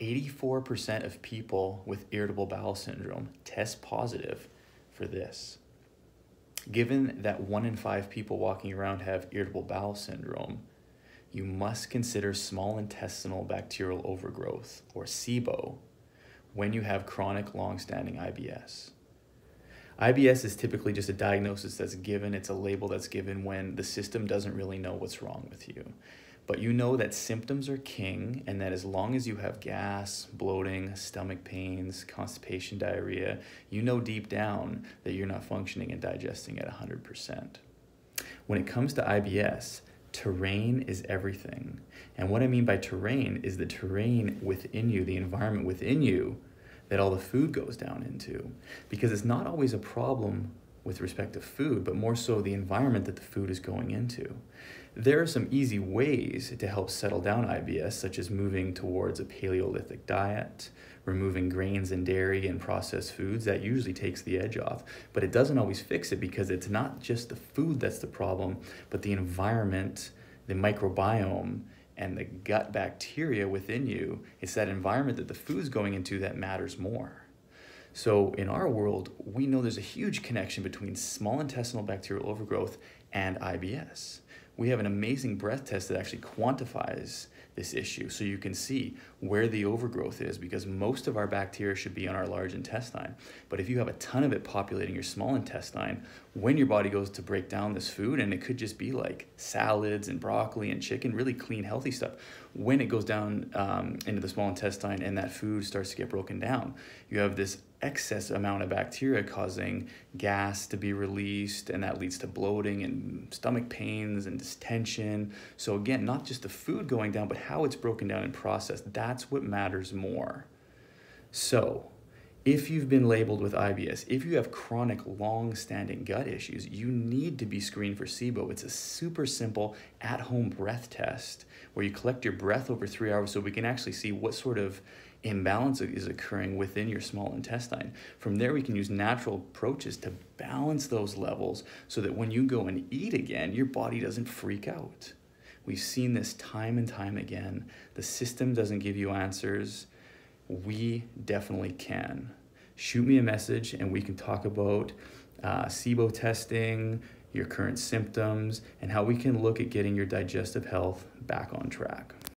84% of people with irritable bowel syndrome test positive for this. Given that one in five people walking around have irritable bowel syndrome, you must consider small intestinal bacterial overgrowth, or SIBO, when you have chronic long standing IBS. IBS is typically just a diagnosis that's given, it's a label that's given when the system doesn't really know what's wrong with you. But you know that symptoms are king, and that as long as you have gas, bloating, stomach pains, constipation, diarrhea, you know deep down that you're not functioning and digesting at 100%. When it comes to IBS, terrain is everything. And what I mean by terrain is the terrain within you, the environment within you that all the food goes down into. Because it's not always a problem with respect to food, but more so the environment that the food is going into. There are some easy ways to help settle down IBS, such as moving towards a Paleolithic diet, removing grains and dairy and processed foods. That usually takes the edge off, but it doesn't always fix it because it's not just the food that's the problem, but the environment, the microbiome, and the gut bacteria within you. It's that environment that the food's going into that matters more. So in our world, we know there's a huge connection between small intestinal bacterial overgrowth and IBS. We have an amazing breath test that actually quantifies this issue so you can see where the overgrowth is because most of our bacteria should be on our large intestine. But if you have a ton of it populating your small intestine, when your body goes to break down this food, and it could just be like salads and broccoli and chicken, really clean, healthy stuff, when it goes down um, into the small intestine and that food starts to get broken down, you have this excess amount of bacteria causing gas to be released and that leads to bloating and stomach pains and distension. So again not just the food going down but how it's broken down and processed. That's what matters more. So if you've been labeled with IBS, if you have chronic long-standing gut issues, you need to be screened for SIBO. It's a super simple at-home breath test where you collect your breath over three hours so we can actually see what sort of imbalance is occurring within your small intestine. From there, we can use natural approaches to balance those levels so that when you go and eat again, your body doesn't freak out. We've seen this time and time again. The system doesn't give you answers. We definitely can. Shoot me a message and we can talk about uh, SIBO testing, your current symptoms, and how we can look at getting your digestive health back on track.